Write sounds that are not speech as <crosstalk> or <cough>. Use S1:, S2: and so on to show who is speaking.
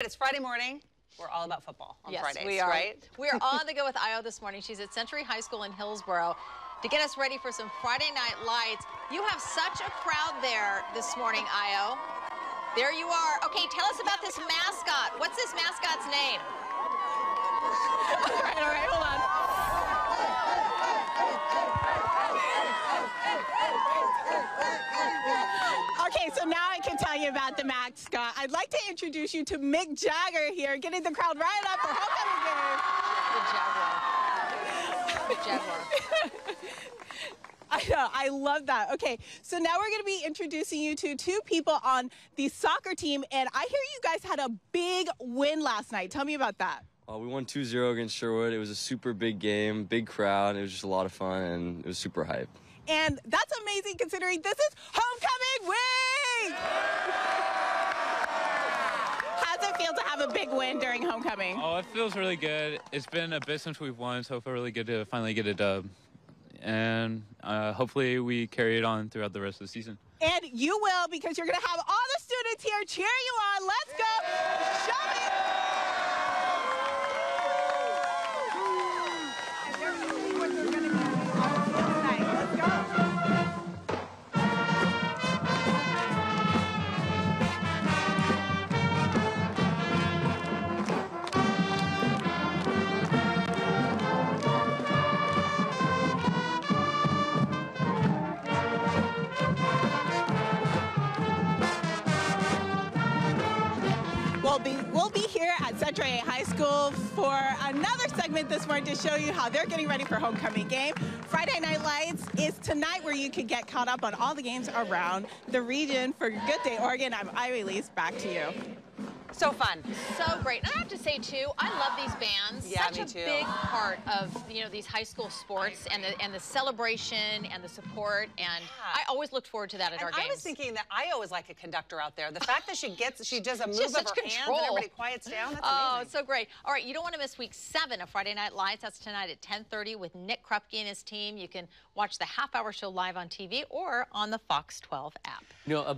S1: It's Friday morning. We're all about football on
S2: yes,
S1: Fridays,
S2: we are.
S1: right?
S2: We are on the go with Ayo this morning. She's at Century High School in Hillsboro to get us ready for some Friday Night Lights. You have such a crowd there this morning, Ayo. There you are. Okay, tell us about this mascot. What's this mascot's name? <laughs>
S3: all right, all right, hold on. Okay, so now I can tell you about the mascot. I'd like to introduce you to Mick Jagger here, getting the crowd right up for homecoming game.
S2: The Jaguar. The Jaguar.
S3: I know, I love that. Okay, so now we're going to be introducing you to two people on the soccer team, and I hear you guys had a big win last night. Tell me about that.
S4: Uh, we won 2-0 against Sherwood. It was a super big game, big crowd. It was just a lot of fun, and it was super hype.
S3: And that's amazing considering this is homecoming week! How's have a big win during homecoming?
S5: Oh, it feels really good. It's been a bit since we've won, so it feels really good to finally get a dub. And uh, hopefully we carry it on throughout the rest of the season.
S3: And you will because you're going to have all the students here cheer you on. Let's go! Show me! We'll be, we'll be here at Century High School for another segment this morning to show you how they're getting ready for homecoming game. Friday Night Lights is tonight where you can get caught up on all the games around the region. For Good Day Oregon, I'm Ayo Elise. Back to you.
S1: So fun.
S2: So great. And I have to say too, I love these bands.
S1: Yeah,
S2: Such
S1: me
S2: a
S1: too.
S2: big part of you know these high school sports and the and the celebration and the support. And I always looked forward to that at
S1: And
S2: our games.
S1: I was thinking that I always like a conductor out there. The fact that she gets, she does a <laughs> move
S2: has
S1: of her
S2: such
S1: hands and everybody quiets down. That's
S2: Oh,
S1: amazing.
S2: it's so great. All right, you don't want to miss week seven of Friday Night Lights. That's tonight at 10:30 with Nick Krupke and his team. You can watch the half-hour show live on TV or on the Fox 12 app.
S6: You know, uh,